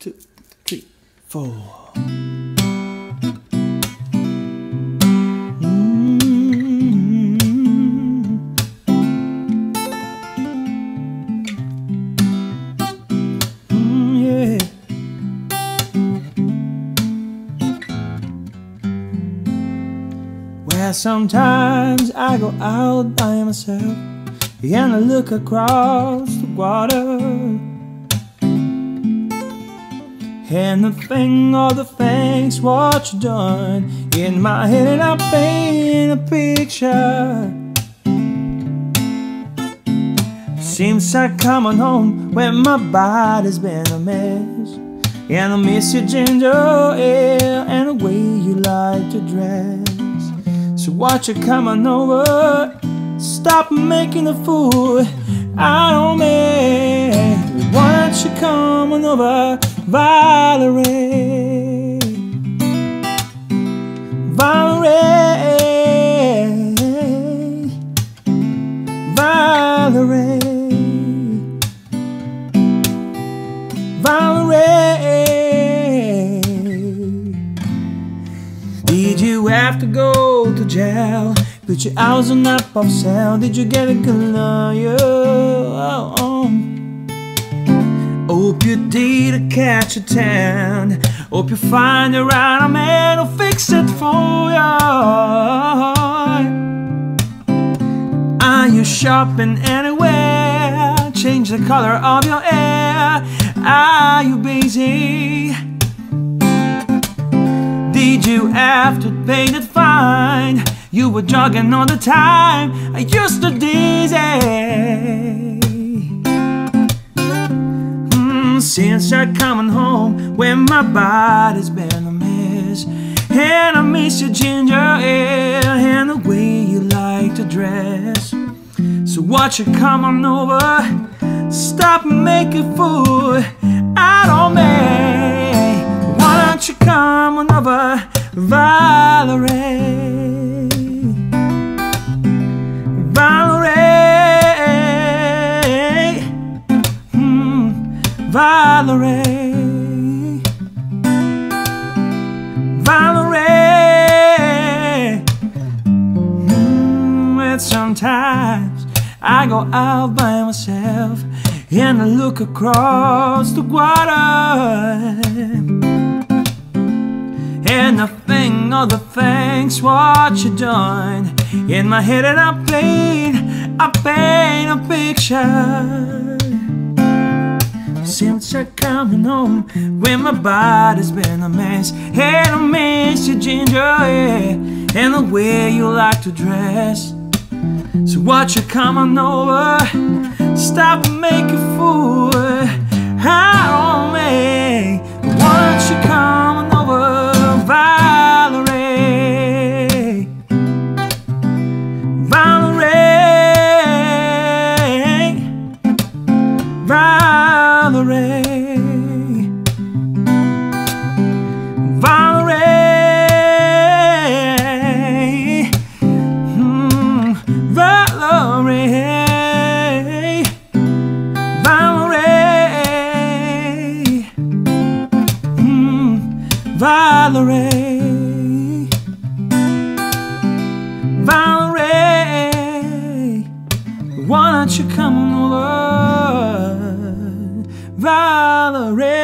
two, three, four. Mm. Sometimes I go out by myself and I look across the water. And the thing, all the things what you done in my head, and I paint a picture. Seems like coming home when my body's been a mess. And I miss your ginger ale and the way you like to dress. So watch you coming over. Stop making a fool out of me. Why don't you coming over, Valerie? Valerie, Valerie, Valerie. Did you have to go to jail? Put your hours on up of sale. Did you get a good lawyer? Hope you catch a tan. Hope you find the right man who'll fix it for you. Are you shopping anywhere? Change the color of your hair. Are you busy? Did you have to pay that fine? You were jogging all the time. I used to dizzy. Since you're coming home, when my body's been a mess, and I miss your ginger ale and the way you like to dress. So watch you come on over, stop making fool out of me. Why don't you come on over, Valerie? Valerie, Valerie. Mm, and sometimes I go out by myself and I look across the water. And I think all the things what you done in my head, and I paint, I paint a picture. Since you're coming home, when my body's been a mess, and I miss your ginger hair and the way you like to dress. So watch you coming over, stop making fool out of. Valerie, Valerie, why don't you come on over, Valerie?